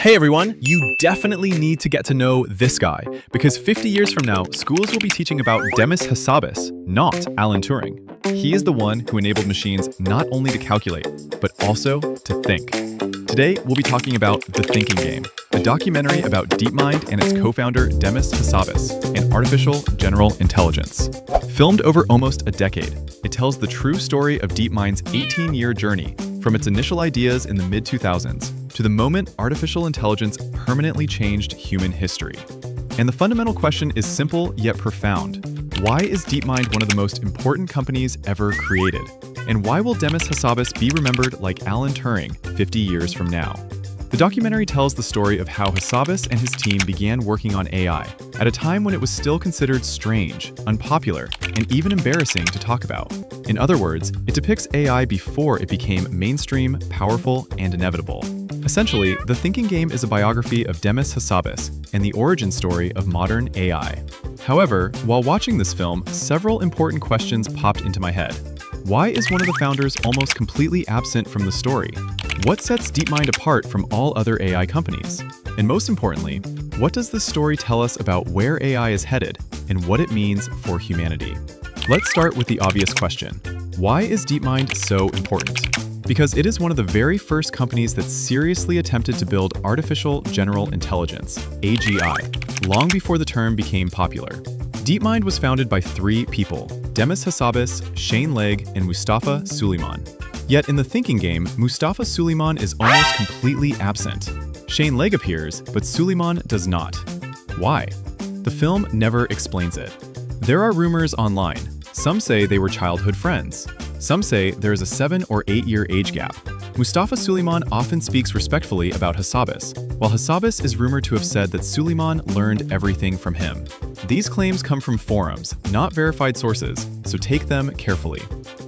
Hey everyone, you definitely need to get to know this guy, because 50 years from now, schools will be teaching about Demis Hassabis, not Alan Turing. He is the one who enabled machines not only to calculate, but also to think. Today, we'll be talking about The Thinking Game, a documentary about DeepMind and its co-founder Demis Hassabis and artificial general intelligence. Filmed over almost a decade, it tells the true story of DeepMind's 18-year journey from its initial ideas in the mid-2000s to the moment artificial intelligence permanently changed human history. And the fundamental question is simple yet profound. Why is DeepMind one of the most important companies ever created? And why will Demis Hassabis be remembered like Alan Turing 50 years from now? The documentary tells the story of how Hassabis and his team began working on AI at a time when it was still considered strange, unpopular, and even embarrassing to talk about. In other words, it depicts AI before it became mainstream, powerful, and inevitable. Essentially, The Thinking Game is a biography of Demis Hassabis and the origin story of modern AI. However, while watching this film, several important questions popped into my head. Why is one of the founders almost completely absent from the story? What sets DeepMind apart from all other AI companies? And most importantly, what does this story tell us about where AI is headed and what it means for humanity? Let's start with the obvious question. Why is DeepMind so important? Because it is one of the very first companies that seriously attempted to build artificial general intelligence, AGI, long before the term became popular. DeepMind was founded by three people, Demis Hassabis, Shane Legg, and Mustafa Suleyman. Yet in the thinking game, Mustafa Suleyman is almost completely absent. Shane Legg appears, but Suleyman does not. Why? The film never explains it. There are rumors online. Some say they were childhood friends. Some say there is a seven or eight year age gap. Mustafa Suleyman often speaks respectfully about Hassabis, while Hassabis is rumored to have said that Suleyman learned everything from him. These claims come from forums, not verified sources, so take them carefully.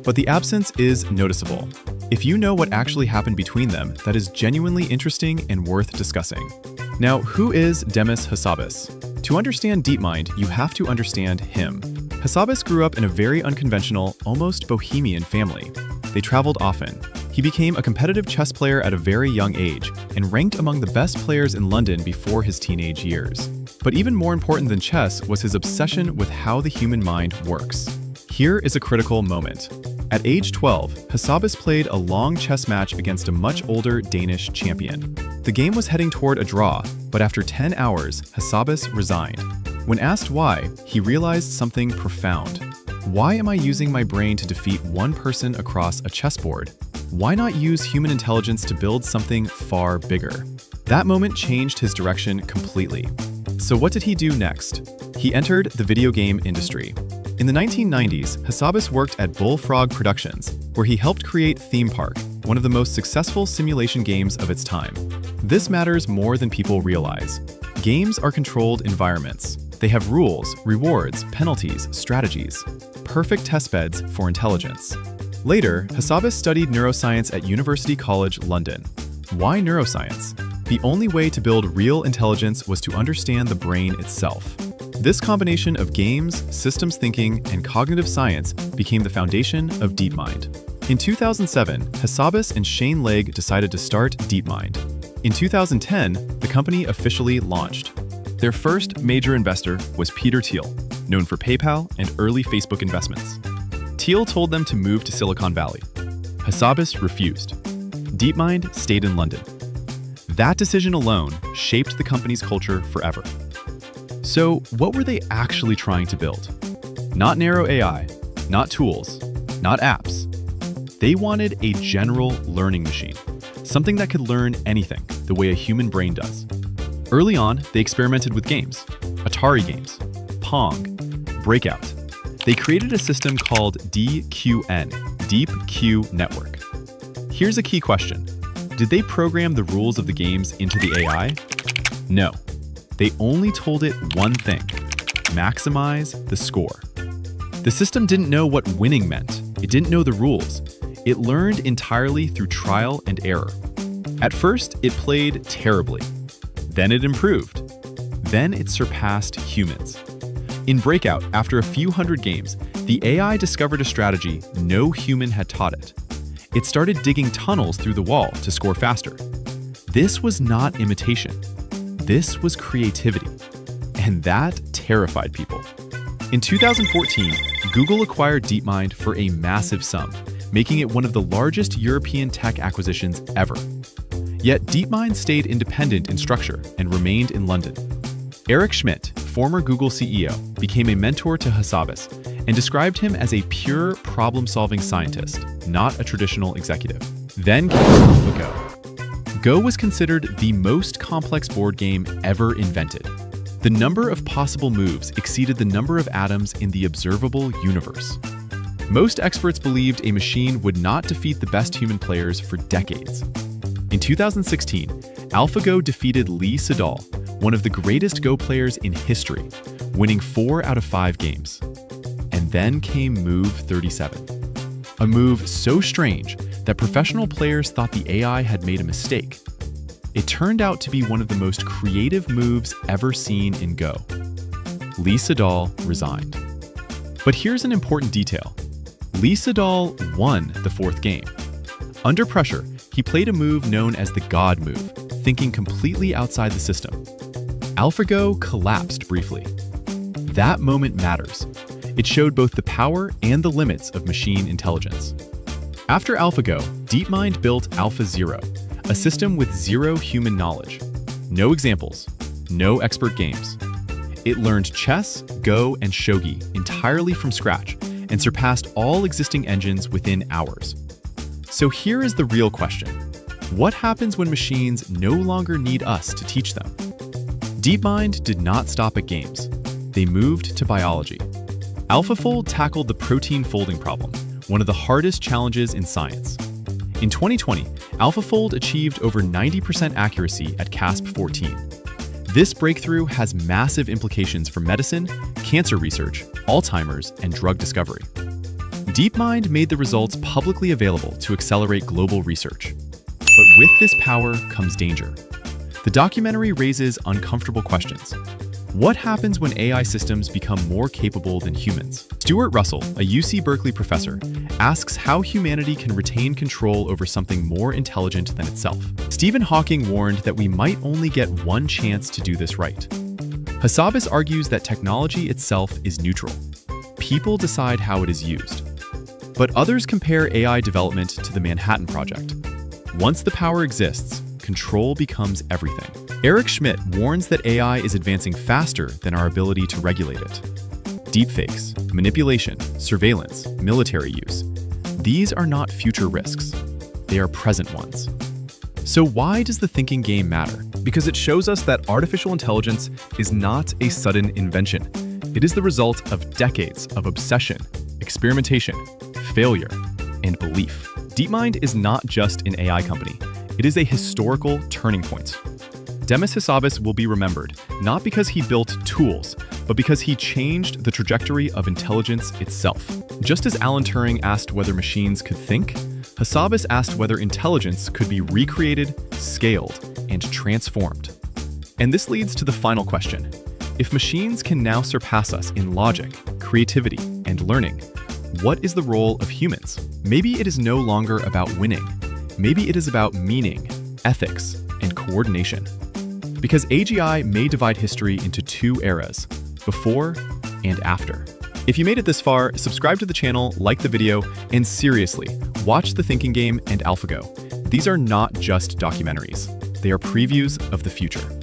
But the absence is noticeable. If you know what actually happened between them, that is genuinely interesting and worth discussing. Now, who is Demis Hassabis? To understand DeepMind, you have to understand him. Hassabis grew up in a very unconventional, almost bohemian family. They traveled often. He became a competitive chess player at a very young age and ranked among the best players in London before his teenage years. But even more important than chess was his obsession with how the human mind works. Here is a critical moment. At age 12, Hassabis played a long chess match against a much older Danish champion. The game was heading toward a draw, but after 10 hours, Hassabis resigned. When asked why, he realized something profound. Why am I using my brain to defeat one person across a chessboard? Why not use human intelligence to build something far bigger? That moment changed his direction completely. So what did he do next? He entered the video game industry. In the 1990s, Hassabis worked at Bullfrog Productions, where he helped create Theme Park, one of the most successful simulation games of its time. This matters more than people realize. Games are controlled environments. They have rules, rewards, penalties, strategies. Perfect testbeds for intelligence. Later, Hassabis studied neuroscience at University College London. Why neuroscience? The only way to build real intelligence was to understand the brain itself. This combination of games, systems thinking, and cognitive science became the foundation of DeepMind. In 2007, Hassabis and Shane Legg decided to start DeepMind. In 2010, the company officially launched. Their first major investor was Peter Thiel, known for PayPal and early Facebook investments. Thiel told them to move to Silicon Valley. Hassabis refused. DeepMind stayed in London. That decision alone shaped the company's culture forever. So, what were they actually trying to build? Not narrow AI, not tools, not apps. They wanted a general learning machine, something that could learn anything the way a human brain does. Early on, they experimented with games Atari games, Pong, Breakout. They created a system called DQN, Deep Q Network. Here's a key question Did they program the rules of the games into the AI? No. They only told it one thing maximize the score. The system didn't know what winning meant, it didn't know the rules. It learned entirely through trial and error. At first, it played terribly, then it improved. Then it surpassed humans. In Breakout, after a few hundred games, the AI discovered a strategy no human had taught it. It started digging tunnels through the wall to score faster. this was not imitation. This was creativity. And that terrified people. In 2014, Google acquired DeepMind for a massive sum, making it one of the largest European tech acquisitions ever. Yet DeepMind stayed independent in structure and remained in London. Eric Schmidt, former Google CEO, became a mentor to Hassabis and described him as a pure problem-solving scientist, not a traditional executive. Then came AlphaGo. Go was considered the most complex board game ever invented. The number of possible moves exceeded the number of atoms in the observable universe. Most experts believed a machine would not defeat the best human players for decades. In 2016, AlphaGo defeated Lee Sedol, one of the greatest Go players in history, winning four out of five games. And then came Move 37. A move so strange that professional players thought the AI had made a mistake. It turned out to be one of the most creative moves ever seen in Go. Lee Sedol resigned. But here's an important detail. Lee Sedol won the fourth game. Under pressure, he played a move known as the God move, thinking completely outside the system. AlphaGo collapsed briefly. That moment matters. It showed both the power and the limits of machine intelligence. After AlphaGo, DeepMind built AlphaZero, a system with zero human knowledge. No examples, no expert games. It learned chess, Go, and Shogi entirely from scratch and surpassed all existing engines within hours. So here is the real question. What happens when machines no longer need us to teach them? DeepMind did not stop at games. They moved to biology. AlphaFold tackled the protein folding problem, one of the hardest challenges in science. In 2020, AlphaFold achieved over 90% accuracy at CASP14. This breakthrough has massive implications for medicine, cancer research, Alzheimer's, and drug discovery. DeepMind made the results publicly available to accelerate global research. But with this power comes danger. The documentary raises uncomfortable questions. What happens when AI systems become more capable than humans? Stuart Russell, a UC Berkeley professor, asks how humanity can retain control over something more intelligent than itself. Stephen Hawking warned that we might only get one chance to do this right. Hassabis argues that technology itself is neutral. People decide how it is used. But others compare AI development to the Manhattan Project. Once the power exists, control becomes everything. Eric Schmidt warns that AI is advancing faster than our ability to regulate it. Deepfakes, manipulation, surveillance, military use. These are not future risks. They are present ones. So why does the thinking game matter? Because it shows us that artificial intelligence is not a sudden invention. It is the result of decades of obsession, experimentation, failure, and belief. DeepMind is not just an AI company, it is a historical turning point. Demis Hassabis will be remembered not because he built tools, but because he changed the trajectory of intelligence itself. Just as Alan Turing asked whether machines could think, Hassabis asked whether intelligence could be recreated, scaled, and transformed. And this leads to the final question. If machines can now surpass us in logic, creativity, and learning, what is the role of humans? Maybe it is no longer about winning. Maybe it is about meaning, ethics, and coordination. Because AGI may divide history into two eras, before and after. If you made it this far, subscribe to the channel, like the video, and seriously, watch The Thinking Game and AlphaGo. These are not just documentaries. They are previews of the future.